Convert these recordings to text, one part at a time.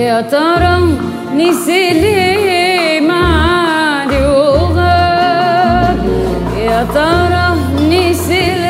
يا ترى نسي ليه معادي وغاب يا ترى نسي ليه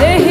Derri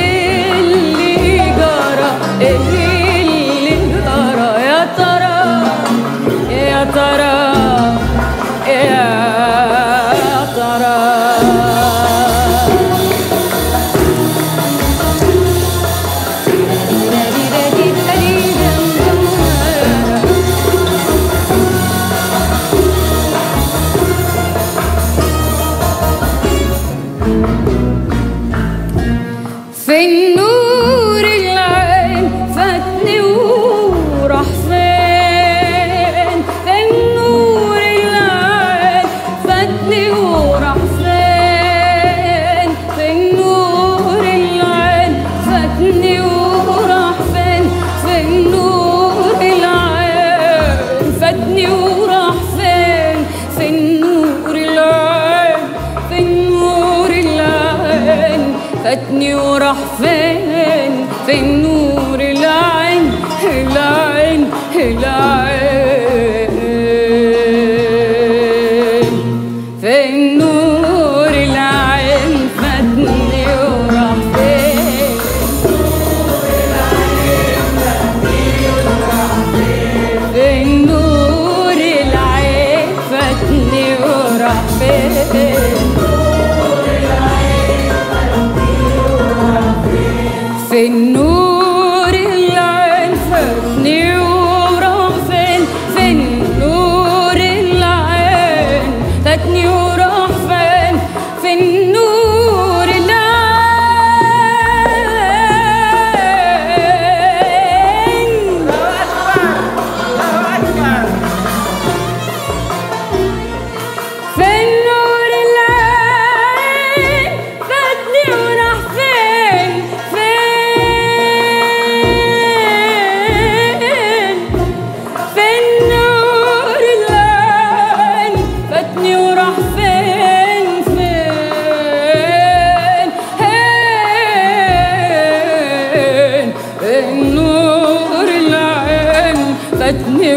سابني وراح فين؟ في النور العين؟ في النور العين؟ فاتني وراح فين؟ في النور العين؟ العين العين.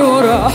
ora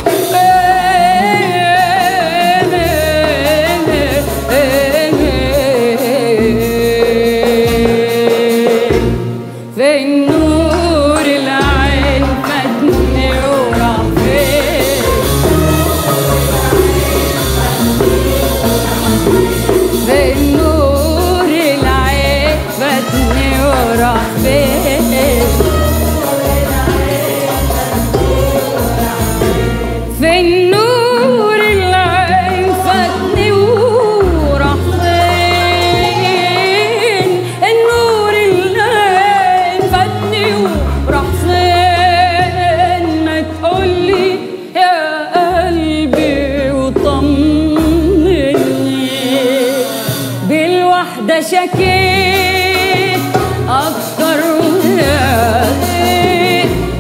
واحدة شكيت أكتر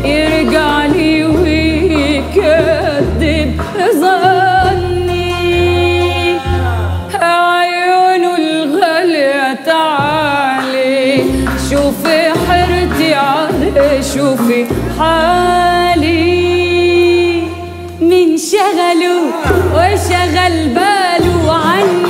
يرجع لي ويكذب ظني. عيونه الغالية تعالي. شوفي حرتي عليه شوفي حالي. من شغله وشغل باله عني.